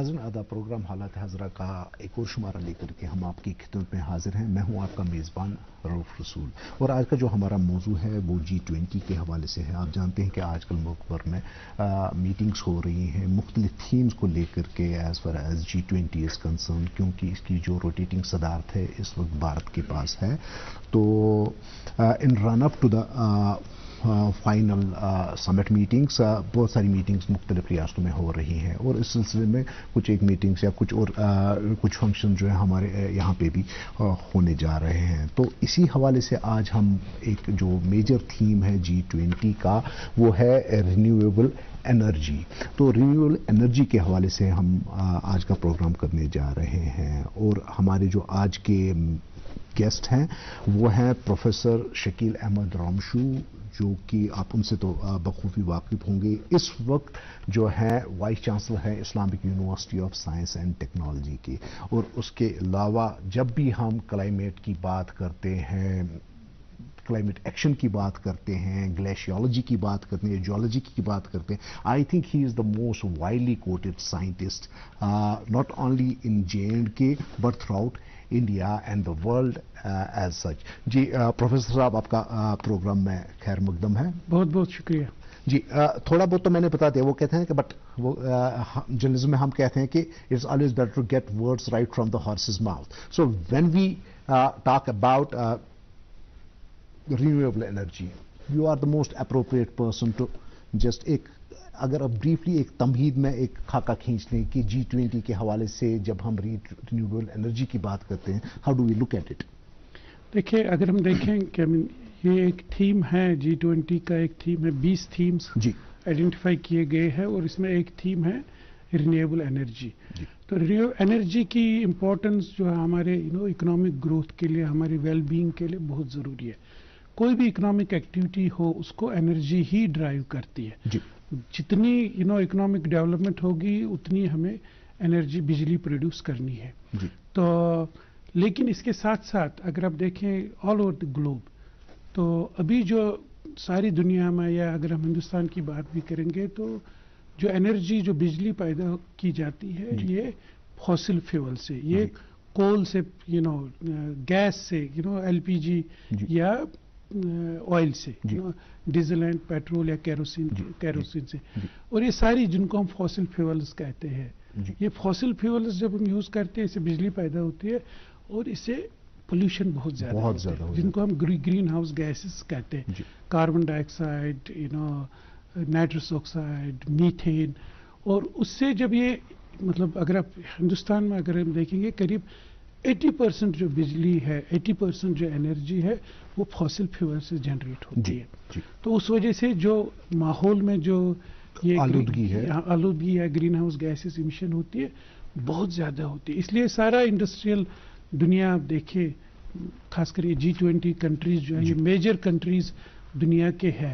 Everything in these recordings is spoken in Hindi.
नज़र आदा प्रोग्राम हालात हजरा का एक और शुमारा लेकर के हम आपकी खिदमत में हाजिर हैं। मैं हूँ आपका मेज़बान रऊफ रसूल। और आज का जो हमारा मौजू है वो जी ट्वेंटी के हवाले से है। आप जानते हैं कि आजकल मुल्क भर में आ, मीटिंग्स हो रही हैं मुख्तलिफ़ थीम्स को लेकर के as far as G twenty is concern क्योंकि इसकी जो रोटेटिंग सदारत है इस वक्त भारत के पास है। तो in run up to the final summit meetings बहुत सारी मीटिंग्स मुख्तलिफ़ रियासतों में हो रही हैं और इस सिलसिले में कुछ एक मीटिंग्स या कुछ और कुछ फ़ंक्शन जो है हमारे यहाँ पे भी होने जा रहे हैं। तो इसी हवाले से आज हम एक जो मेजर थीम है जी ट्वेंटी का, वो है रिन्यूएबल एनर्जी तो रिन्यूएबल एनर्जी के हवाले से हम आज का प्रोग्राम करने जा रहे हैं और हमारे जो आज के गेस्ट हैं, वो हैं प्रोफेसर शकील अहमद रामशू, जो कि आप उनसे तो बखूबी वाकिफ होंगे। इस वक्त जो है, वाइस चांसलर है Islamic university of science and technology की। और उसके अलावा जब भी हम क्लाइमेट की बात करते हैं, क्लाइमेट एक्शन की बात करते हैं, ग्लेशियोलॉजी की बात करते हैं, जियोलॉजी की बात करते हैं, I think he is the most widely quoted scientist not only in J and K, but throughout India and the world as such ji professor साहब आपका प्रोग्राम में खैर मुकदम है। बहुत बहुत शुक्रिया। जी थोड़ा बहुत तो मैंने बता दिया वो कहते हैं कि बट वो जर्नलिज्म में हम कहते हैं कि it's always better to get words right from the horse's mouth so when we talk about renewable energy you are the most appropriate person to just एक अगर अब ब्रीफली एक तमहीद में एक खाका खींच लें कि जी ट्वेंटी के हवाले से जब हम रिन्यूएबल एनर्जी की बात करते हैं how do we look at it देखिए अगर हम देखें कि ये एक थीम है जी ट्वेंटी का एक थीम है बीस थीम्स जी। आइडेंटिफाई किए गए हैं और इसमें एक थीम है रिन्यूएबल एनर्जी तो रिन्यूएबल एनर्जी की इम्पोर्टेंस जो है हमारे यू नो इकोनॉमिक ग्रोथ के लिए हमारी वेल बींग के लिए बहुत ज़रूरी है। कोई भी इकोनॉमिक एक्टिविटी हो उसको एनर्जी ही ड्राइव करती है। जी। जितनी यू नो इकोनॉमिक डेवलपमेंट होगी उतनी हमें एनर्जी बिजली प्रोड्यूस करनी है। तो लेकिन इसके साथ साथ अगर आप देखें ऑल ओवर द ग्लोब तो अभी जो सारी दुनिया में या अगर हम हिंदुस्तान की बात भी करेंगे तो जो एनर्जी जो बिजली पैदा की जाती है ये फॉसिल फ्यूल से ये कोल से यू नो गैस से यू नो एलपीजी या ऑयल से डीजल एंड पेट्रोल या कैरोसिन कैरोसिन से। और ये सारी जिनको हम फॉसिल फ्यूल्स कहते हैं ये फॉसिल फ्यूल्स जब हम यूज़ करते हैं इससे बिजली पैदा होती है और इससे पोल्यूशन बहुत ज़्यादा बहुत ज़्यादा जिनको हम ग्रीन हाउस गैसेस कहते हैं। Carbon dioxide you know nitrous oxide methane और उससे जब ये मतलब अगर आप हिंदुस्तान में अगर हम देखेंगे करीब 80 परसेंट जो बिजली है 80 परसेंट जो एनर्जी है वो फॉसिल फ्यूल से जनरेट होती जी, है। जी. तो उस वजह से जो माहौल में जो ये आलूदगी है। आलूदगी या ग्रीन हाउस गैसेस इमिशन होती है बहुत ज़्यादा होती है। इसलिए सारा इंडस्ट्रियल दुनिया आप देखिए खासकर ये जी ट्वेंटी कंट्रीज़ जो है ये मेजर कंट्रीज़ दुनिया के है।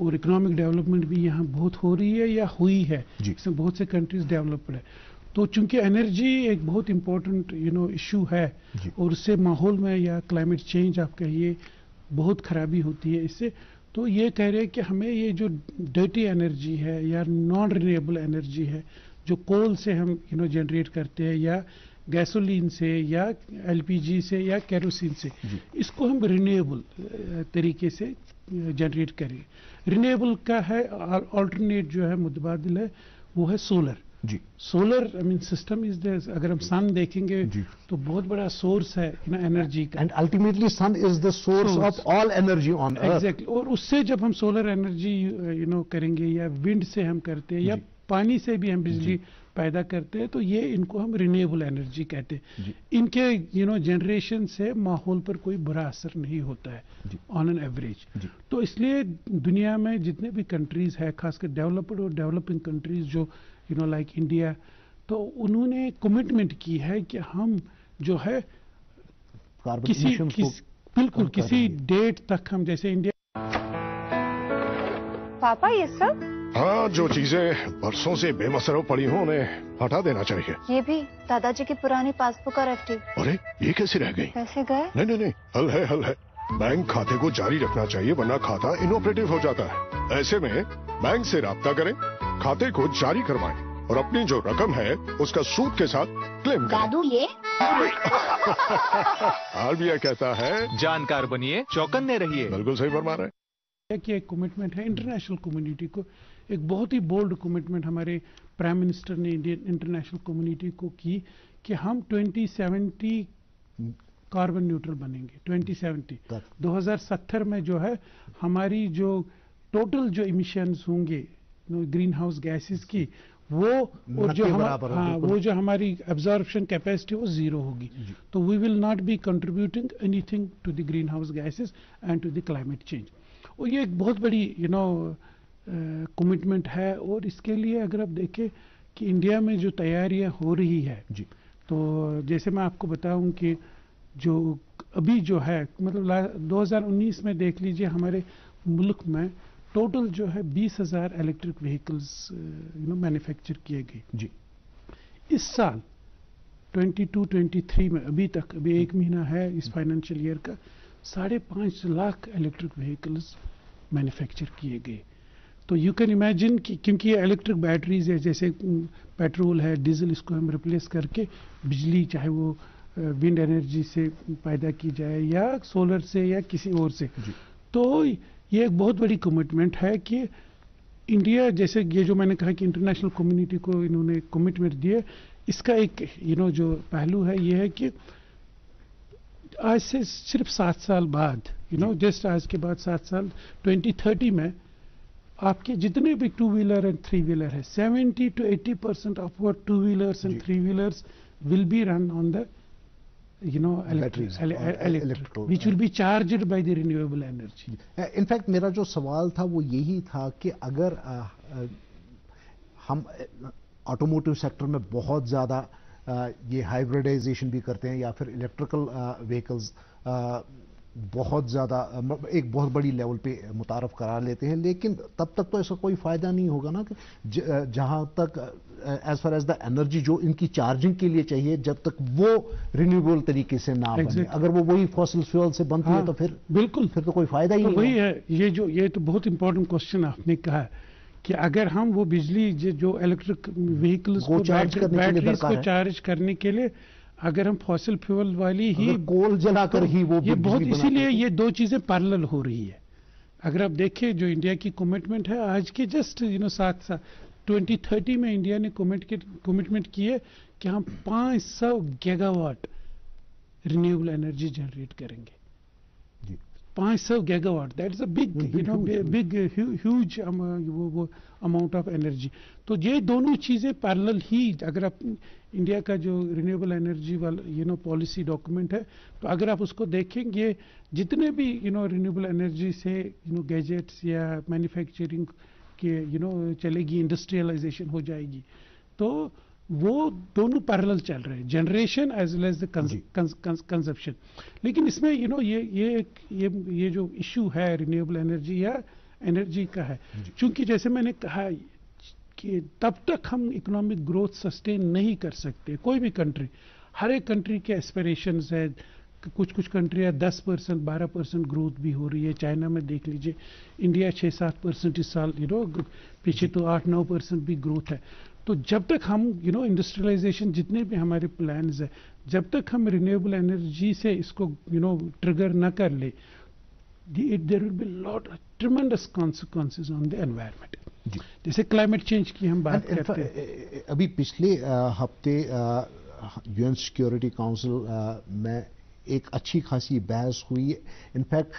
और इकोनॉमिक डेवलपमेंट भी यहाँ बहुत हो रही है या हुई है। इसमें बहुत से कंट्रीज़ डेवलप्ड है। तो चूँकि एनर्जी एक बहुत इंपॉर्टेंट यू नो इशू है और उससे माहौल में या क्लाइमेट चेंज आप कहिए बहुत खराबी होती है इससे। तो ये कह रहे हैं कि हमें ये जो डर्टी एनर्जी है या नॉन रिन्यूएबल एनर्जी है जो कोल से हम यू नो जनरेट करते हैं या गैसोलीन से या एलपीजी से या कैरोसिन से इसको हम रिन्यूएबल तरीके से जनरेट करें। रिन्यूएबल का है ऑल्टरनेट जो है मुतबादल है वो है solar ji. Solar I mean system is the अगर हम सन देखेंगे तो बहुत बड़ा सोर्स है ना एनर्जी का। And ultimately sun is the source of all energy on exactly और उससे जब हम सोलर एनर्जी यू नो करेंगे या विंड से हम करते हैं या पानी से भी हम बिजली पैदा करते हैं तो ये इनको हम रिन्यूएबल एनर्जी कहते हैं। इनके यू नो जनरेशन से माहौल पर कोई बुरा असर नहीं होता है ऑन एन एवरेज तो इसलिए दुनिया में जितने भी कंट्रीज़ है खासकर डेवलप्ड और डेवलपिंग कंट्रीज़ जो यू नो लाइक इंडिया तो उन्होंने कमिटमेंट की है कि हम जो है किसी किस, बिल्कुल किसी डेट तक हम जैसे इंडिया पापा ये सब? हाँ जो चीज़ें बरसों से बेमसरो पड़ी हो उन्हें हटा देना चाहिए। ये भी दादाजी की पुरानी पासबुक और एफडी। अरे ये कैसे रह गई? कैसे गए? नहीं नहीं नहीं हल है हल है। बैंक खाते को जारी रखना चाहिए वरना खाता इनऑपरेटिव हो जाता है। ऐसे में बैंक से रब्ता करें खाते को जारी करवाएँ और अपनी जो रकम है उसका सूद के साथ क्लेम करें। दादू ये। आरबीआई कहता है। जानकार बनिए चौकन्ने रहिए। बिल्कुल सही फरमा रहे हैं। कि एक कमिटमेंट है इंटरनेशनल कम्युनिटी को। एक बहुत ही बोल्ड कमिटमेंट हमारे प्राइम मिनिस्टर ने इंडियन इंटरनेशनल कम्युनिटी को की कि हम 2070 कार्बन न्यूट्रल बनेंगे 2070 तक। 2070 में जो है हमारी जो टोटल जो इमिशंस होंगे ग्रीन हाउस गैसेस की वो और जो हम हाँ वो जो हमारी एब्जॉर्प्शन कैपेसिटी वो ज़ीरो होगी। तो we will not be contributing anything to the greenhouse gases and to the climate change और ये एक बहुत बड़ी यू नो कमिटमेंट है। और इसके लिए अगर आप देखें कि इंडिया में जो तैयारियाँ हो रही है जी। तो जैसे मैं आपको बताऊँ कि जो अभी जो है मतलब ला- 2019 में देख लीजिए हमारे मुल्क में टोटल जो है बीस हज़ार electric vehicles you know manufacture किए गए। जी। इस साल 22 23 में अभी तक अभी एक महीना है इस फाइनेंशियल ईयर का साढ़े पाँच लाख इलेक्ट्रिक व्हीकल्स मैन्युफैक्चर किए गए। तो यू कैन इमेजिन कि क्योंकि ये इलेक्ट्रिक बैटरीज है जैसे पेट्रोल है डीजल इसको हम रिप्लेस करके बिजली चाहे वो विंड एनर्जी से पैदा की जाए या सोलर से या किसी और से। तो ये एक बहुत बड़ी कमिटमेंट है कि इंडिया जैसे ये जो मैंने कहा कि इंटरनेशनल कम्युनिटी को इन्होंने कमिटमेंट दिए इसका एक यू नो जो पहलू है ये है कि आज से सिर्फ़ सात साल बाद यू नो जस्ट आज के बाद सात साल 2030 में आपके जितने भी two wheeler and three wheeler है 70 टू 80 परसेंट ऑफ़ और two wheelers and three wheelers will be run on the you know Batteries ele- ele electric which will be charged by the renewable energy in fact mera jo sawal tha wo yahi tha ki agar uh, uh, हम ऑटोमोटिव सेक्टर में बहुत ज़्यादा ये हाइब्रिडाइजेशन भी करते हैं या फिर इलेक्ट्रिकल व्हीकल्स बहुत ज़्यादा एक बहुत बड़ी लेवल पे मुतारफ करा लेते हैं लेकिन तब तक तो ऐसा कोई फ़ायदा नहीं होगा ना कि जहाँ तक as far as the energy जो इनकी चार्जिंग के लिए चाहिए जब तक वो रिन्यूएबल तरीके से ना बने। Exactly. अगर वो वही फॉसिल फ्यूल से बनती है हाँ, तो फिर बिल्कुल फिर तो कोई फ़ायदा ही तो नहीं वही है। ये जो ये तो बहुत इंपॉर्टेंट क्वेश्चन आपने कहा कि अगर हम वो बिजली जो- इलेक्ट्रिक व्हीकल्स को चार्ज करने के लिए अगर हम फॉसिल फ्यूल वाली ही कोल जलाकर ही वो ये बहुत इसीलिए ये दो चीज़ें पैरेलल हो रही है अगर आप देखिए जो इंडिया की कमिटमेंट है आज के जस्ट यू नो सात साल 2030 में इंडिया ने कमिटमेंट की है कि हम 500 गेगावाट रिन्यूएबल एनर्जी जनरेट करेंगे। 500 gigawatt that is a big Big, you know huge, big huge वो वो अमाउंट ऑफ़ एनर्जी तो ये दोनों चीज़ें पैरेलल ही अगर आप इंडिया का जो रिन्यूएबल एनर्जी वाला यू नो पॉलिसी डॉक्यूमेंट है तो अगर आप उसको देखेंगे जितने भी यू नो रिन्यूएबल एनर्जी से यू नो गैजेट्स या मैन्युफैक्चरिंग के यू नो चलेगी इंडस्ट्रियलाइजेशन हो जाएगी तो वो दोनों पैरेलल चल रहे हैं generation as well as the. Consumption लेकिन इसमें यू नो ये ये ये ये जो इशू है रिन्यूएबल एनर्जी या एनर्जी का है क्योंकि जैसे मैंने कहा कि तब तक हम इकोनॉमिक ग्रोथ सस्टेन नहीं कर सकते कोई भी कंट्री हर एक कंट्री के एस्पिरेशंस है कुछ कुछ कंट्रियाँ दस परसेंट बारह परसेंट ग्रोथ भी हो रही है। चाइना में देख लीजिए इंडिया छः सात परसेंट इस साल यू नो पीछे तो आठ नौ परसेंट भी ग्रोथ है। तो जब तक हम यू नो इंडस्ट्रियलाइजेशन जितने भी हमारे प्लान्स है जब तक हम रिन्यूएबल एनर्जी से इसको यू नो ट्रिगर ना कर ले it there will be lot tremendous consequences on the environment जैसे क्लाइमेट चेंज की हम बात And करते हैं। अभी पिछले हफ़्ते यूएन सिक्योरिटी काउंसिल में एक अच्छी खासी बहस हुई। इनफैक्ट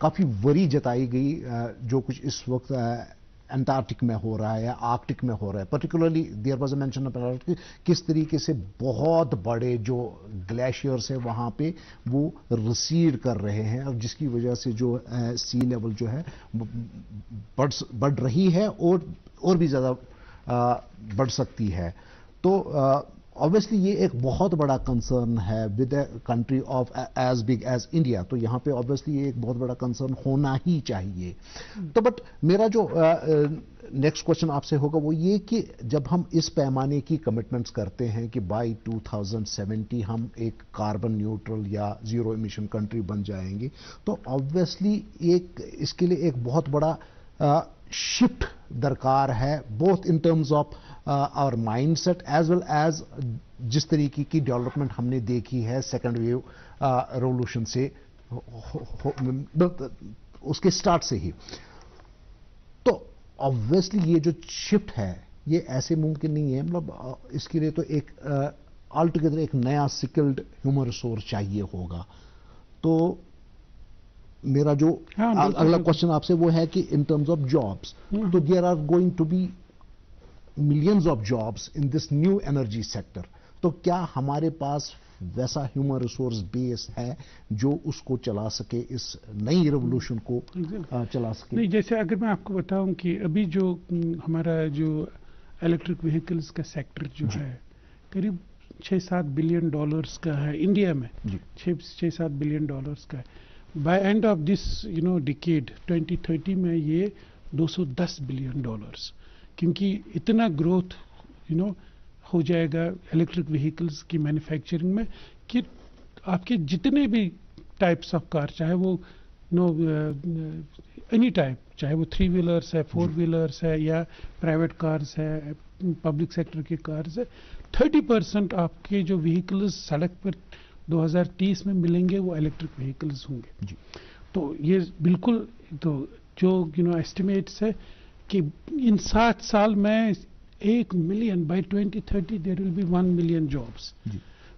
काफ़ी वरी जताई गई जो कुछ इस वक्त अंटार्कटिक में हो रहा है या आर्कटिक में हो रहा है। Particularly there was a Antarctic किस तरीके से बहुत बड़े जो ग्लेशियर्स है वहाँ पे वो रिसीड कर रहे हैं और जिसकी वजह से जो सी लेवल जो है बढ़ बढ़ रही है और और भी ज़्यादा बढ़ सकती है। तो ऑब्वियसली ये एक बहुत बड़ा कंसर्न है with country of as big as India तो यहाँ पे ऑब्वियसली ये एक बहुत बड़ा कंसर्न होना ही चाहिए। तो बट मेरा जो नेक्स्ट क्वेश्चन आपसे होगा वो ये कि जब हम इस पैमाने की कमिटमेंट्स करते हैं कि बाय 2070 हम एक कार्बन न्यूट्रल या ज़ीरो इमिशन कंट्री बन जाएँगे तो ऑब्वियसली एक इसके लिए एक बहुत बड़ा शिफ्ट दरकार है both in terms of our mindset as well as जिस तरीके की डेवलपमेंट हमने देखी है सेकेंड वेव रेवोल्यूशन से हो, हो, हो, उसके स्टार्ट से ही। तो ऑब्वियसली ये जो शिफ्ट है ये ऐसे मुमकिन नहीं है मतलब इसके लिए तो एक ऑल टुगेदर एक नया स्किल्ड ह्यूमन रिसोर्स चाहिए होगा। तो मेरा जो हाँ, अगला क्वेश्चन आपसे वो है कि इन टर्म्स ऑफ़ जॉब्स तो there are going to be millions of jobs in this new energy sector तो क्या हमारे पास वैसा ह्यूमन रिसोर्स बेस है जो उसको चला सके इस नई रेवोल्यूशन को चला सके? नहीं जैसे अगर मैं आपको बताऊँ कि अभी जो हमारा जो इलेक्ट्रिक व्हीकल्स का सेक्टर जो है करीब छः सात बिलियन डॉलर्स का है इंडिया में छः छः सात बिलियन डॉलर्स का है। By end of this you know decade 2030 में ये 210 बिलियन डॉलर्स क्योंकि इतना ग्रोथ यू नो हो जाएगा इलेक्ट्रिक व्हीकल्स की मैन्युफैक्चरिंग में कि आपके जितने भी टाइप्स ऑफ़ कार चाहे वो नो एनी टाइप चाहे वो थ्री व्हीलर्स है फोर व्हीलर्स है या प्राइवेट कार्स है पब्लिक सेक्टर की कार्स है थर्टी परसेंट आपके जो व्हीकल्स सड़क पर 2030 में मिलेंगे वो इलेक्ट्रिक व्हीकल्स होंगे। जी। तो ये बिल्कुल तो जो यू नो एस्टिमेट्स है कि इन सात साल में एक million by 2030 there will be one million jobs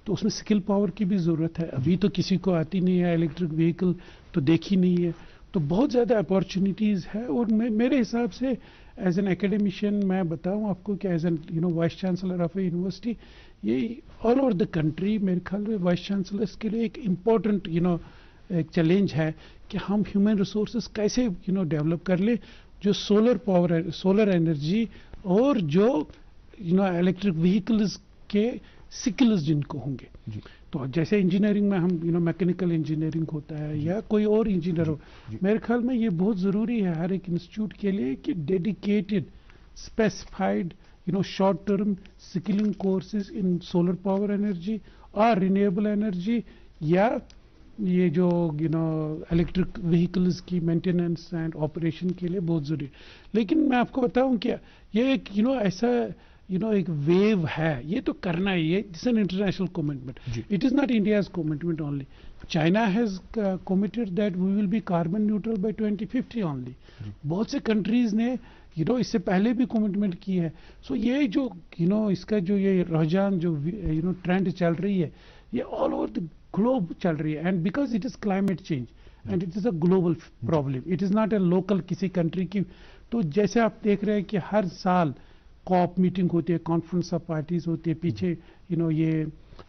तो उसमें स्किल पावर की भी ज़रूरत है। अभी तो किसी को आती नहीं है इलेक्ट्रिक व्हीकल तो देखी नहीं है। तो बहुत ज़्यादा अपॉर्चुनिटीज़ है और मे, मेरे हिसाब से एज एन एकेडमिशियन मैं बताऊँ आपको कि as an you know vice chancellor of a university ये ऑल ओवर द कंट्री मेरे ख्याल में वाइस चांसलर्स के लिए एक इंपॉर्टेंट यू नो एक चैलेंज है कि हम ह्यूमन रिसोर्सेज कैसे यू नो डेवलप कर लें जो सोलर पावर सोलर एनर्जी और जो यू नो इलेक्ट्रिक व्हीकल्स के स्किल्स जिनको होंगे। तो जैसे इंजीनियरिंग में हम यू नो मैकेनिकल इंजीनियरिंग होता है या कोई और इंजीनियर हो मेरे ख्याल में ये बहुत ज़रूरी है हर एक इंस्टीट्यूट के लिए कि dedicated specified you know short term skilling courses in solar power energy और रिन्यूएबल एनर्जी या ये जो यू नो इलेक्ट्रिक व्हीकल्स की मेंटेनेंस एंड ऑपरेशन के लिए बहुत ज़रूरी लेकिन मैं आपको बताऊँ क्या ये एक यू नो ऐसा यू नो एक वेव है ये तो करना ही है it's an international commitment it is not India's India's only China has has that we will be carbon neutral by 2050 only. बहुत से कंट्रीज़ ने यू नो इससे पहले भी कमिटमेंट की है. सो ये जो यू नो इसका जो ये रुझान जो यू नो ट्रेंड चल रही है ये ऑल ओवर द ग्लोब चल रही है. And because it is climate change and it is a global problem it is not a local किसी कंट्री की. तो जैसे आप देख रहे हैं कि हर साल कॉप मीटिंग होती है कॉन्फ्रेंस ऑफ़ पार्टीज़ होती है पीछे यू नो ये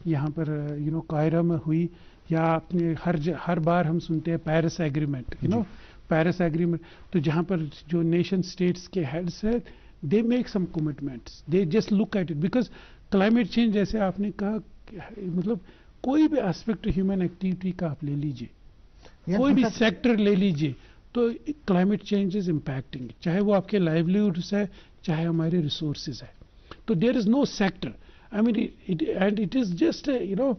यहाँ पर यू नो कायरा में हुई या अपने हर हर बार हम सुनते हैं Paris agreement you know Paris agreement तो जहाँ पर जो नेशन स्टेट्स के हेड्स है they make some commitments they just look at it because climate change जैसे आपने कहा मतलब कोई भी एस्पेक्ट ह्यूमन एक्टिविटी का आप ले लीजिए कोई भी सेक्टर ले लीजिए तो क्लाइमेट चेंज इज़ इम्पैक्टिंग चाहे वो आपके लाइवलीहुड्स है चाहे हमारे रिसोर्सेज है। तो there is no sector I mean and it is just you know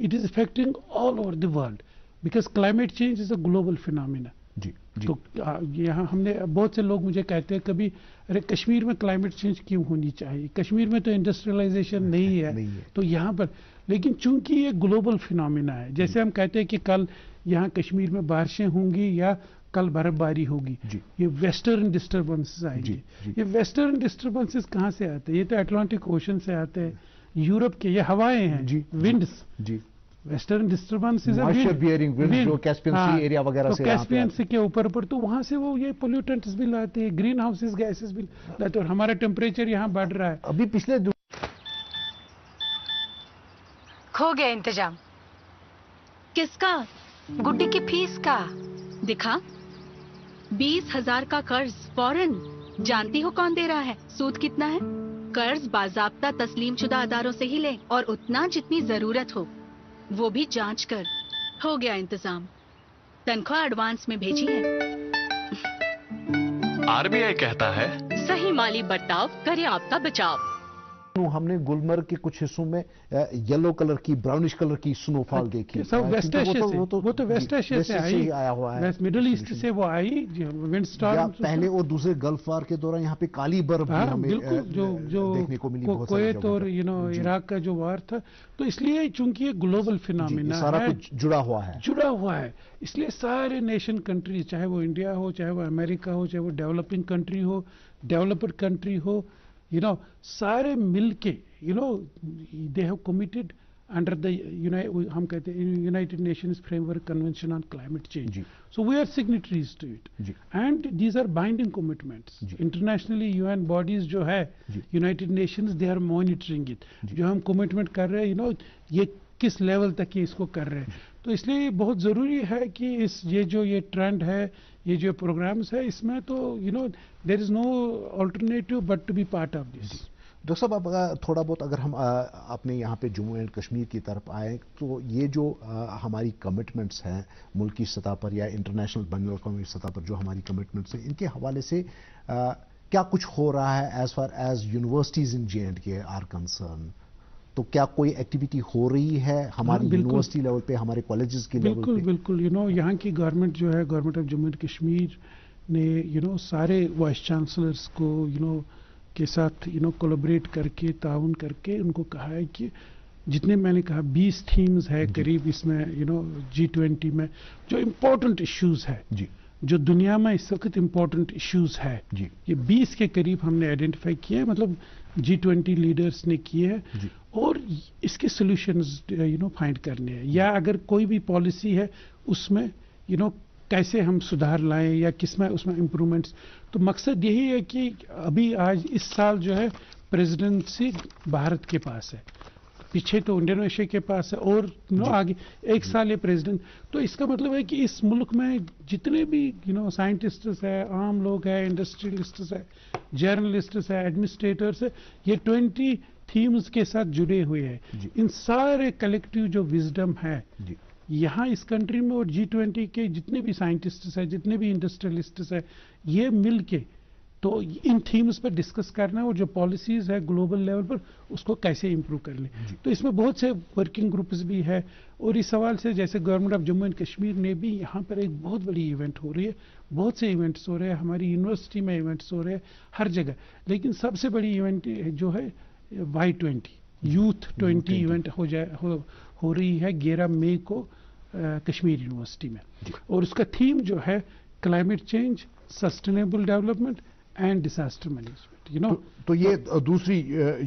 it is affecting all over the world because climate change is a global phenomena जी जी। तो आ, यहाँ हमने बहुत से लोग मुझे कहते हैं कभी अरे कश्मीर में क्लाइमेट चेंज क्यों होनी चाहिए? कश्मीर में तो इंडस्ट्रियलाइजेशन नहीं है। नहीं है। तो यहाँ पर लेकिन चूँकि ये ग्लोबल फिनोमिना है जैसे हम कहते हैं कि कल यहाँ कश्मीर में बारिशें होंगी या कल बर्फबारी होगी। ये वेस्टर्न डिस्टर्बेंसेस आएँगे। ये वेस्टर्न डिस्टर्बेंसेस कहाँ से आते हैं? ये तो अटलांटिक ओशन से आते हैं। यूरोप के ये हवाएँ हैं जी। Winds ji. Western disturbance is Moisture bearing winds जो Caspian Sea area वगैरह तो से कैस्पियन सी के ऊपर ऊपर तो वहाँ से वो ये पोल्यूटेंट्स भी लाते हैं ग्रीन हाउसेस गैसेस भी लाते हैं। और हमारा टेम्परेचर यहाँ बढ़ रहा है। अभी पिछले दो खो गया इंतज़ाम। किसका? गुड्डी की फ़ीस का। दिखा। बीस हज़ार का कर्ज फ़ौरन। जानती हो कौन दे रहा है? सूद कितना है? कर्ज बाजाब्ता तस्लीम शुदा अदारों से ही ले और उतना जितनी ज़रूरत हो। वो भी जाँच कर। हो गया इंतज़ाम। तनख्वाह एडवांस में भेजी है। आरबीआई कहता है सही माली बर्ताव करे आपका बचाव। हमने गुलमर्ग के कुछ हिस्सों में येलो कलर की ब्राउनिश कलर की स्नोफॉल देखी। सब वेस्ट एशिया से तो- वो तो वो तो वेस्ट एशिया से आई। आया हुआ है। मिडिल ईस्ट से वो आई विंड या स्टॉर्म पहले और दूसरे गल्फ वार के दौरान यहाँ पे काली बर्फ़ भी हाँ हमें बिल्कुल जो जो देखने को मिली और यू नो इराक का जो वार था तो इसलिए चूँकि ये ग्लोबल फिनोमिना सारा कुछ जुड़ा हुआ है। जुड़ा हुआ है इसलिए सारे नेशन कंट्रीज़ चाहे वो इंडिया हो चाहे वो अमेरिका हो चाहे वो डेवलपिंग कंट्री हो डेवलप्ड कंट्री हो यू नो सारे मिलके you know they have committed under the हम कहते हैं United Nations Framework Convention on Climate Change ji. So we are signatories to it ji and these are binding commitments ji. Internationally UN bodies जो है जी। United Nations they are monitoring it जी। जो हम कमिटमेंट कर रहे हैं यू नो ये किस लेवल तक ये इसको कर रहे हैं तो इसलिए बहुत ज़रूरी है कि इस ये जो ये ट्रेंड है ये जो प्रोग्राम्स है इसमें तो you know there is no alternative but to be part of this doctor साहब अब थोड़ा बहुत अगर हम अपने यहाँ पे जम्मू एंड कश्मीर की तरफ़ आए तो ये जो अ, हमारी कमिटमेंट्स हैं मुल्क की सतह पर या इंटरनेशनल बैन अवी सतह पर जो हमारी कमिटमेंट्स हैं इनके हवाले से अ, क्या कुछ हो रहा है as far as universities in J and K are concern तो क्या कोई एक्टिविटी हो रही है हमारी हाँ, यूनिवर्सिटी लेवल पे हमारे कॉलेजेस के लेवल बिल्कुल पे? बिल्कुल। यू नो यहाँ की गवर्नमेंट जो है government of Jammu and Kashmir ने यू नो सारे वाइस चांसलर्स को यू नो के साथ यू नो कोलोबरेट करके ताउन करके उनको कहा है कि जितने मैंने कहा 20 थीम्स है करीब इसमें यू नो जी ट्वेंटी में जो इम्पोर्टेंट इश्यूज़ है। जी। जो दुनिया में इस वक्त इम्पोर्टेंट इश्यूज़ है। जी। ये 20 के करीब हमने आइडेंटिफाई किए हैं, मतलब जी ट्वेंटी लीडर्स ने किए हैं। और इसके सॉल्यूशंस यू नो फाइंड करने हैं। या अगर कोई भी पॉलिसी है उसमें यू नो कैसे हम सुधार लाएँ या किसमें उसमें इम्प्रूवमेंट्स तो मकसद यही है कि अभी आज इस साल जो है प्रेसिडेंसी भारत के पास है। पीछे तो इंडोनेशिया के पास है और नो आगे एक साल ये प्रेसिडेंट तो इसका मतलब है कि इस मुल्क में जितने भी यू नो साइंटिस्ट्स है आम लोग हैं इंडस्ट्रियलिस्ट्स है जर्नलिस्ट्स है एडमिनिस्ट्रेटर्स है ये ट्वेंटी थीम्स के साथ जुड़े हुए हैं। इन सारे कलेक्टिव जो विजडम है यहाँ इस कंट्री में और जी ट्वेंटी के जितने भी साइंटिस्ट्स हैं जितने भी इंडस्ट्रियलिस्ट्स हैं ये मिल के तो इन थीम्स पर डिस्कस करना है और जो पॉलिसीज़ है ग्लोबल लेवल पर उसको कैसे इंप्रूव कर ले। तो इसमें बहुत से वर्किंग ग्रुप्स भी है और इस सवाल से जैसे government of Jammu and Kashmir ने भी यहाँ पर एक बहुत बड़ी इवेंट हो रही है। बहुत से इवेंट्स हो रहे हैं हमारी यूनिवर्सिटी में इवेंट्स हो रहे हैं हर जगह। लेकिन सबसे बड़ी इवेंट जो है Y twenty youth twenty event हो जाए हो, हो रही है ग्यारह मई को कश्मीर यूनिवर्सिटी में। और उसका थीम जो है climate change sustainable development and disaster management you know तो, तो ये दूसरी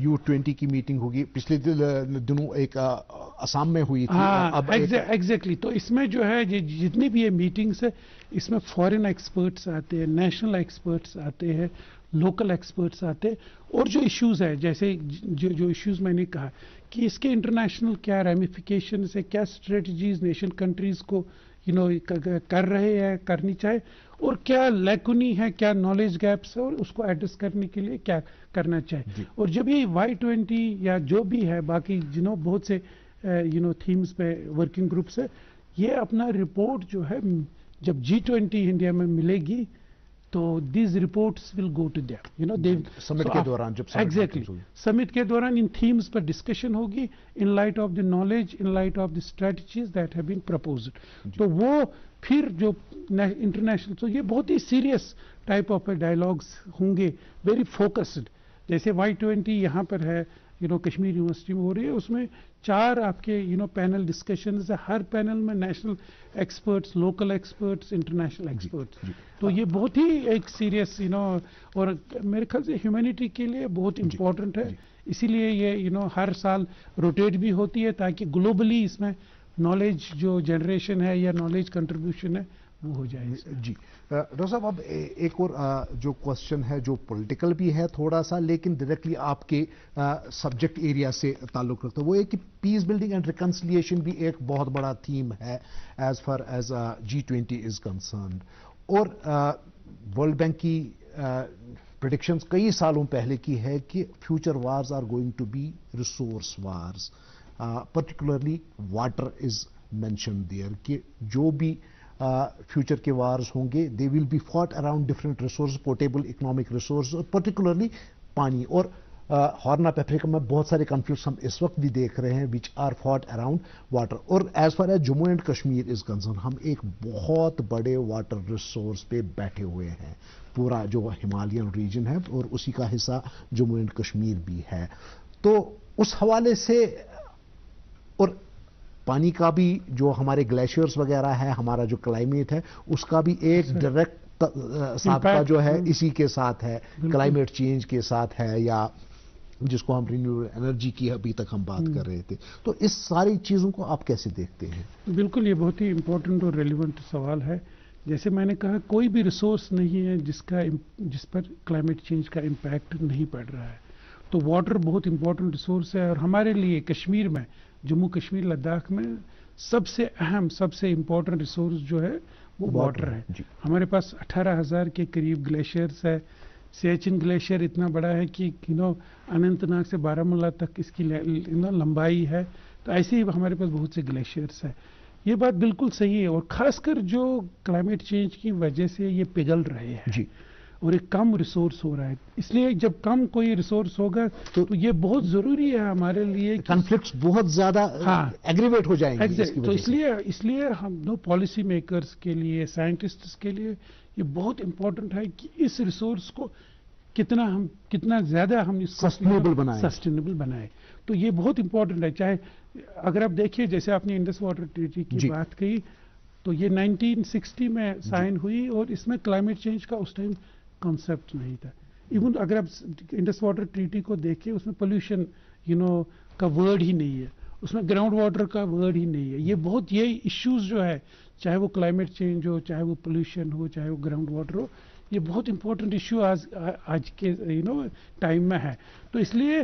यू ट्वेंटी की मीटिंग होगी। पिछले दिनों एक असम में हुई थी। हाँ अब एग्जैक्टली तो इसमें जो है ये जितनी भी ये मीटिंग्स है इसमें फॉरेन एक्सपर्ट्स आते हैं नेशनल एक्सपर्ट्स आते हैं लोकल एक्सपर्ट्स आते और जो इश्यूज़ है जैसे जो जो इश्यूज़ मैंने कहा कि इसके इंटरनेशनल क्या रेमिफिकेशन है क्या स्ट्रेटजीज नेशन कंट्रीज़ को यू नो कर रहे हैं करनी चाहिए और क्या लैकुनी है क्या नॉलेज गैप्स है और उसको एड्रेस करने के लिए क्या करना चाहिए और जब ये वाई ट्वेंटी या जो भी है बाकी जिनो बहुत से यू नो थीम्स पे वर्किंग ग्रुप्स है ये अपना रिपोर्ट जो है जब जी ट्वेंटी इंडिया में मिलेगी तो these reports will go to them you know they summit के दौरान जब एग्जैक्टली समिट के दौरान इन थीम्स पर डिस्कशन होगी in light of the knowledge in light of the strategies that have been proposed तो वो फिर जो इंटरनेशनल तो ये बहुत ही सीरियस टाइप ऑफ़ डायलॉग्स होंगे वेरी फोकस्ड जैसे वाई ट्वेंटी यहाँ पर है यू नो कश्मीर यूनिवर्सिटी में हो रही है। उसमें चार आपके यू नो पैनल डिस्कशन है। हर पैनल में national experts local experts international experts तो ये बहुत ही एक सीरियस यू नो और मेरे ख्याल से ह्यूमैनिटी के लिए बहुत इंपॉर्टेंट है। इसीलिए ये यू नो हर साल रोटेट भी होती है ताकि ग्लोबली इसमें नॉलेज जो जनरेशन है या नॉलेज कंट्रीब्यूशन है वो हो जाए जी। डॉक्टर साहब अब एक और जो क्वेश्चन है जो पॉलिटिकल भी है थोड़ा सा लेकिन डायरेक्टली आपके सब्जेक्ट एरिया से ताल्लुक रखता है। वो है कि पीस बिल्डिंग एंड रिकन्सिलिएशन भी एक बहुत बड़ा थीम है as far as G twenty is concern और वर्ल्ड बैंक की प्रिडिक्शंस कई सालों पहले की है कि future wars are going to be resource wars particularly water is mention there कि जो भी फ्यूचर के वार्स होंगे। They will be fought around different resource portable economic resource particularly पानी। और हॉर्न ऑफ़ अफ्रीका में बहुत सारे कॉन्फ्लिक्ट हम इस वक्त भी देख रहे हैं which are fought around water और as far as Jammu and Kashmir is concern हम एक बहुत बड़े वाटर रिसोर्स पे बैठे हुए हैं। पूरा जो हिमालयन रीजन है, और उसी का हिस्सा जम्मू एंड कश्मीर भी है। तो उस हवाले से, और पानी का भी जो हमारे ग्लेशियर्स वगैरह है हमारा जो क्लाइमेट है उसका भी एक डायरेक्ट साबका जो है इसी के साथ है। क्लाइमेट चेंज के साथ है या जिसको हम रिन्यूएबल एनर्जी की अभी तक हम बात कर रहे थे। तो इस सारी चीज़ों को आप कैसे देखते हैं? बिल्कुल ये बहुत ही इंपॉर्टेंट और रेलिवेंट सवाल है। जैसे मैंने कहा कोई भी रिसोर्स नहीं है जिसका जिस पर क्लाइमेट चेंज का इम्पैक्ट नहीं पड़ रहा है। तो वाटर बहुत इंपॉर्टेंट रिसोर्स है और हमारे लिए कश्मीर में जम्मू कश्मीर लद्दाख में सबसे अहम सबसे इंपॉर्टेंट रिसोर्स जो है वो वाटर है। हमारे पास अठारह हज़ार के करीब ग्लेशियर्स है। सियाचिन ग्लेशियर इतना बड़ा है कि यू नो अनंतनाग से बारामूला तक इसकी यू नो लंबाई है। तो ऐसे ही हमारे पास बहुत से ग्लेशियर्स है। ये बात बिल्कुल सही है और खासकर जो क्लाइमेट चेंज की वजह से ये पिघल रहे हैं। जी। और एक कम रिसोर्स हो रहा है। इसलिए जब कम कोई रिसोर्स होगा तो, तो ये बहुत ज़रूरी है हमारे लिए कॉन्फ्लिक्ट्स बहुत ज़्यादा हाँ। एग्रीवेट हो जाएँगे तो इसलिए इसलिए हम नो पॉलिसी मेकर्स के लिए साइंटिस्ट के लिए ये बहुत इंपॉर्टेंट है कि इस रिसोर्स को कितना हम कितना ज़्यादा हम इसको सस्टेनेबल बनाए। सस्टेनेबल बनाए। तो ये बहुत इंपॉर्टेंट है। चाहे अगर आप देखिए जैसे आपने इंडस वाटर ट्रीटी की बात कही तो ये 1960 में साइन हुई और इसमें क्लाइमेट चेंज का उस टाइम कॉन्सेप्ट नहीं था। इवन अगर आप इंडस वाटर ट्रीटी को देखिए उसमें पोल्यूशन यू नो का वर्ड ही नहीं है। उसमें ग्राउंड वाटर का वर्ड ही नहीं है। ये बहुत, ये इश्यूज़ जो है, चाहे वो क्लाइमेट चेंज हो, चाहे वो पोल्यूशन हो, चाहे वो ग्राउंड वाटर हो, ये बहुत इंपॉर्टेंट इश्यू आज आज के यू नो टाइम में है। तो इसलिए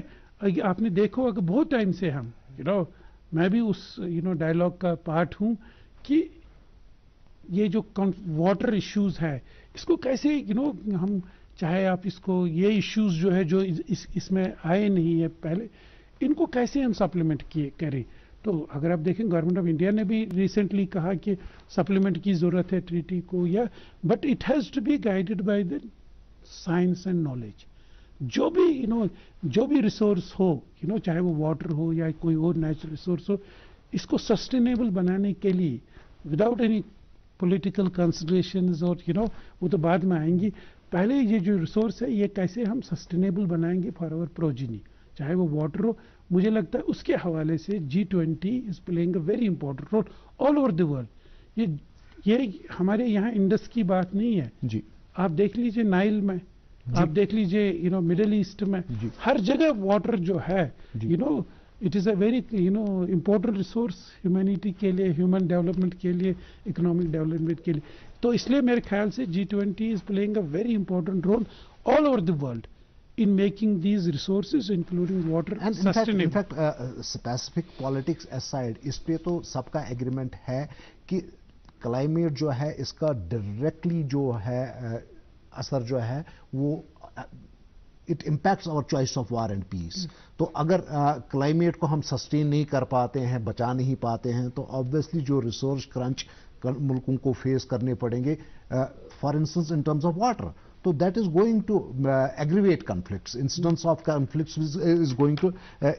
आपने देखो, अगर बहुत टाइम से हम यू नो मैं भी उस यू नो डायलॉग का पार्ट हूँ कि ये जो वाटर इश्यूज़ है इसको कैसे यू you नो know, हम चाहे आप इसको ये इश्यूज़ जो है जो इस इसमें आए नहीं है पहले इनको कैसे हम सप्लीमेंट किए करें? तो अगर आप देखें गवर्नमेंट ऑफ़ इंडिया ने भी रिसेंटली कहा कि सप्लीमेंट की ज़रूरत है ट्रीटी को या but it has to be guided by the science and knowledge जो भी यू नो जो भी रिसोर्स हो यू नो चाहे वो वाटर हो या कोई और नेचुरल रिसोर्स हो इसको सस्टेनेबल बनाने के लिए विदाउट एनी पॉलिटिकल कंसिडरेशन और यू नो वो तो बाद में आएँगी। पहले ये जो रिसोर्स है ये कैसे हम सस्टेनेबल बनाएँगे फॉर आवर प्रोजिनी चाहे वो वाटर हो मुझे लगता है उसके हवाले से G twenty is playing a very important role all over the world ये ये हमारे यहाँ इंडस की बात नहीं है। जी। आप देख लीजिए नाइल में आप देख लीजिए यू नो मिडिल ईस्ट में हर जगह वाटर जो है you know it is a very you know important resource humanity के लिए ह्यूमन डेवलपमेंट के लिए इकोनॉमिक डेवलपमेंट के लिए. तो इसलिए मेरे ख्याल से G twenty is playing a very important role all over the world in making these resources including water and in fact, in fact uh, specific politics aside इस पे तो सबका एग्रीमेंट है कि क्लाइमेट जो है इसका डायरेक्टली जो है uh, असर जो है वो it impacts our choice of war and peace तो अगर क्लाइमेट uh, को हम सस्टेन नहीं कर पाते हैं बचा नहीं पाते हैं तो ऑब्वियसली जो रिसोर्स क्रंच मुल्कों को फेस करने पड़ेंगे for instance in terms of water तो that is going to aggravate conflicts incidence of conflicts is going to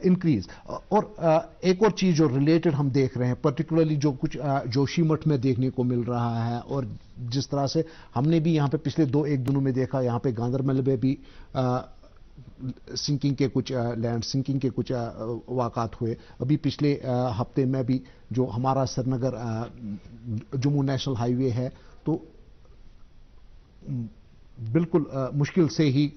increase और uh, एक और चीज़ जो रिलेटेड हम देख रहे हैं पर्टिकुलरली जो कुछ uh, जोशीमठ में देखने को मिल रहा है और जिस तरह से हमने भी यहाँ पे पिछले दो एक दिनों में देखा यहाँ पे गांधरमल में भी uh, सिंकिंग के कुछ लैंड सिंकिंग के कुछ वाकत हुए। अभी पिछले हफ़्ते में भी जो हमारा श्रीनगर जम्मू नेशनल हाईवे है तो बिल्कुल मुश्किल से ही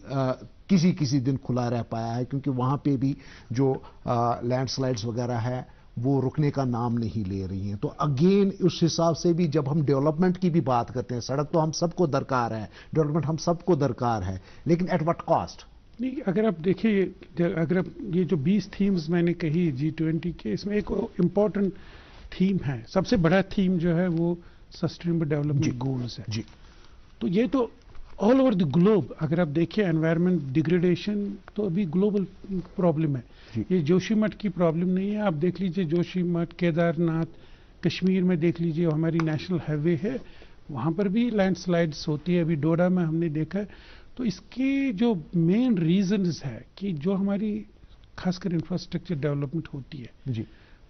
किसी किसी दिन खुला रह पाया है, क्योंकि वहाँ पे भी जो लैंडस्लाइड्स वगैरह है, वो रुकने का नाम नहीं ले रही हैं। तो अगेन उस हिसाब से भी जब हम डेवलपमेंट की भी बात करते हैं, सड़क तो हम सबको दरकार है डेवलपमेंट हम सबको दरकार है, लेकिन एट वट कॉस्ट नहीं अगर आप देखिए अगर आप ये जो 20 थीम्स मैंने कही जी ट्वेंटी के इसमें एक इंपॉर्टेंट थीम है। सबसे बड़ा थीम जो है वो सस्टेनेबल डेवलपमेंट गोल्स है। जी। तो ये तो ऑल ओवर द ग्लोब अगर आप देखिए एनवायरनमेंट डिग्रेडेशन तो अभी ग्लोबल प्रॉब्लम है। ये जोशीमठ की प्रॉब्लम नहीं है। आप देख लीजिए जोशीमठ केदारनाथ कश्मीर में देख लीजिए हमारी नेशनल हाईवे है। वहाँ पर भी लैंडस्लाइड्स होती है। अभी डोडा में हमने देखा है। तो इसके जो मेन रीजंस है कि जो हमारी खासकर इंफ्रास्ट्रक्चर डेवलपमेंट होती है जी।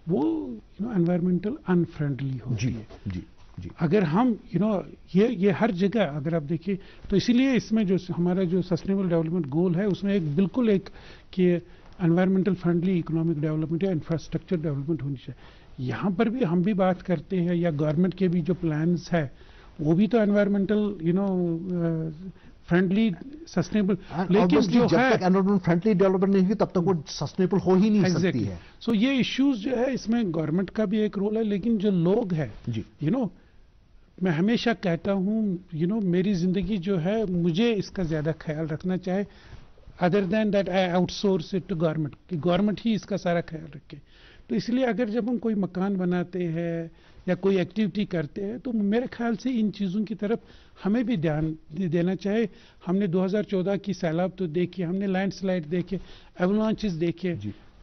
वो यू नो एनवायरमेंटल अनफ्रेंडली होती जी है। जी जी। अगर हम यू you नो know, ये ये हर जगह अगर आप देखिए तो इसीलिए इसमें जो हमारा जो सस्टेनेबल डेवलपमेंट गोल है उसमें एक बिल्कुल एक कि एनवायरमेंटल फ्रेंडली इकोनॉमिक डेवलपमेंट या इंफ्रास्ट्रक्चर डेवलपमेंट होनी चाहिए। यहाँ पर भी हम भी बात करते हैं या गवर्नमेंट के भी जो प्लान्स है वो भी तो environmental you know friendly sustainable लेकिन जो जब है तक एनवायरमेंट फ्रेंडली डेवलपमेंट नहीं होगी तब तक वो सस्टेनेबल हो ही नहीं exactly. सकती है। सो so ये इश्यूज़ जो है इसमें गवर्नमेंट का भी एक रोल है लेकिन जो लोग हैं जी। यू नो know, मैं हमेशा कहता हूँ यू नो मेरी ज़िंदगी जो है मुझे इसका ज़्यादा ख्याल रखना चाहे other than that I outsource it to government कि गवर्नमेंट ही इसका सारा ख्याल रखे। तो इसलिए अगर जब हम कोई मकान बनाते हैं या कोई एक्टिविटी करते हैं तो मेरे ख्याल से इन चीज़ों की तरफ़ हमें भी ध्यान देना चाहिए। हमने 2014 की सैलाब तो देखी हमने लैंडस्लाइड देखे एवलांचेस देखे।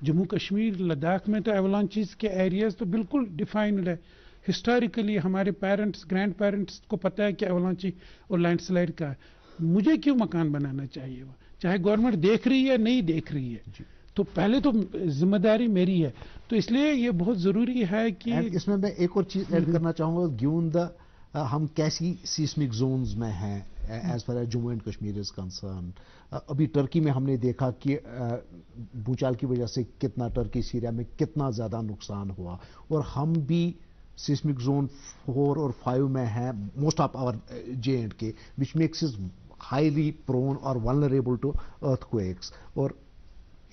जम्मू कश्मीर लद्दाख में तो एवलांचेस के एरियाज़ तो बिल्कुल डिफाइंड है। हिस्टोरिकली हमारे पेरेंट्स ग्रैंड पेरेंट्स को पता है कि एवलांची और लैंडस्लाइड का है। मुझे क्यों मकान बनाना चाहिए? वो चाहे गवर्नमेंट देख रही है नहीं देख रही है। तो पहले तो ज़िम्मेदारी मेरी है। तो इसलिए ये बहुत ज़रूरी है कि इसमें मैं एक और चीज़ ऐड करना चाहूँगा ग्यून द हम कैसी सीस्मिक जोन्स में हैं as far as Jammu and Kashmir is concern अभी टर्की में हमने देखा कि भूचाल की वजह से कितना टर्की सीरिया में कितना ज़्यादा नुकसान हुआ। और हम भी सिस्मिक जोन फोर और फाइव में हैं most of our J and K which makes is highly prone और वनरेबल टू अर्थक्वेक्स और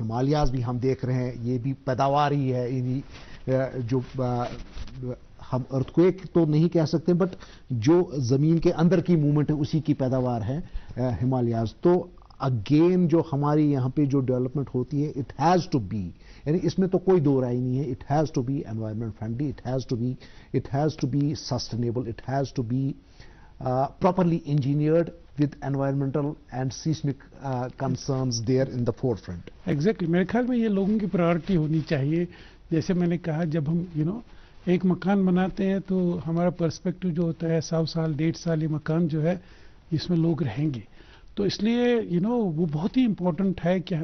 हिमालयाज भी हम देख रहे हैं, ये भी पैदावार ही है इन्हीं जो हम अर्थक्वेक तो नहीं कह सकते बट जो ज़मीन के अंदर की मूवमेंट है, उसी की पैदावार है हिमालयाज। तो अगेन जो हमारी यहाँ पे जो डेवलपमेंट होती है इट हैज़ टू बी यानी इसमें तो कोई दो राय नहीं है it has to be environment friendly it has to be it has to be sustainable it has to be properly engineered with environmental and seismic uh, concerns there in the forefront. Exactly मेरे ख्याल में ये लोगों की प्रायोरिटी होनी चाहिए। जैसे मैंने कहा जब हम you know, एक मकान बनाते हैं तो हमारा पर्सपेक्टिव जो होता है सौ साल डेढ़ साल ये मकान जो है इसमें लोग रहेंगे। तो इसलिए यू you नो know, वो बहुत ही इम्पोर्टेंट है कि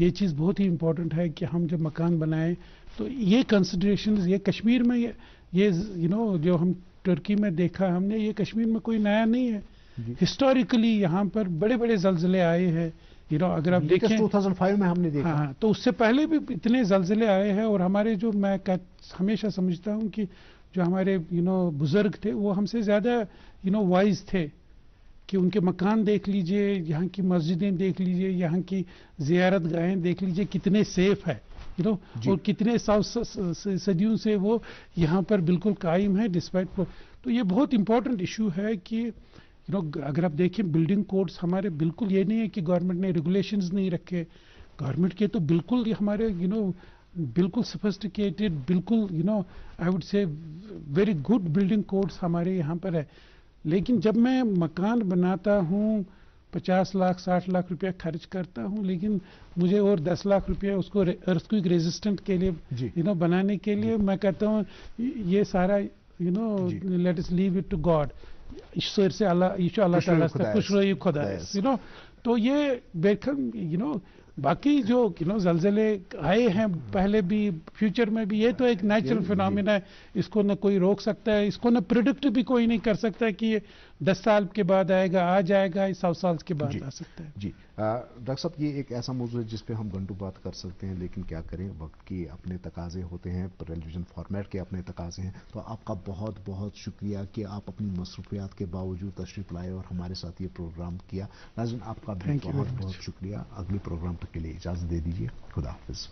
ये चीज़ बहुत ही इम्पोर्टेंट है कि हम जब मकान बनाएँ तो ये कंसिड्रेशन ये कश्मीर में ये ये यू नो जो हम तुर्की में देखा हमने ये कश्मीर में कोई नया नहीं है। हिस्टोरिकली यहाँ पर बड़े बड़े जलजिले आए हैं। यू नो अगर आप देखें 2005 में हमने देखा। हाँ तो उससे पहले भी इतने जलजिले आए हैं और हमारे जो मैं हमेशा समझता हूँ कि जो हमारे यू नो बुज़ुर्ग थे वो हमसे ज़्यादा यू नो वाइज थे कि उनके मकान देख लीजिए यहाँ की मस्जिदें देख लीजिए यहाँ की जियारत गाहें देख लीजिए कितने सेफ़ है। You know. और कितने सौ स- स- स- सदियों से वो यहाँ पर बिल्कुल कायम है डिस्पाइट तो ये बहुत इंपॉर्टेंट इशू है कि यू नो अगर आप देखें बिल्डिंग कोड्स हमारे बिल्कुल ये नहीं है कि गवर्नमेंट ने रेगुलेशंस नहीं रखे। गवर्नमेंट के तो बिल्कुल ये हमारे यू नो बिल्कुल सोफिस्टिकेटेड बिल्कुल you know I would say very good building codes हमारे यहाँ पर है। लेकिन जब मैं मकान बनाता हूँ पचास लाख साठ लाख रुपया खर्च करता हूँ लेकिन मुझे और दस लाख रुपया उसको अर्थक्विक रेजिस्टेंट के लिए यू नो बनाने के लिए मैं कहता हूँ ये सारा you know let us leave it to God ताला से खुदाइश। खुश रही खुदा खुदाइश। यू नो तो ये बेखम यू नो बाकी जो यू नो जलजले आए हैं पहले भी फ्यूचर में भी ये तो एक नेचुरल फिनमिना है इसको न कोई रोक सकता है इसको ना प्रिडिक्ट भी कोई नहीं कर सकता कि ये दस साल के बाद आएगा आ जाएगा ये सौ साल के बाद आ सकता है जी डॉक्टर साहब ये एक ऐसा मौजूद है जिस पे हम घंटों बात कर सकते हैं लेकिन क्या करें वक्त के अपने तकाजे होते हैं टेलीविज़न फॉर्मेट के अपने तकाजे हैं। तो आपका बहुत बहुत शुक्रिया कि आप अपनी मसरूफियात के बावजूद तशरीफ़ लाए और हमारे साथ ये प्रोग्राम किया। नाजन आपका भी बहुत बहुत शुक्रिया। अगले प्रोग्राम तक के लिए इजाज़त दे दीजिए। खुदा हाफिज़।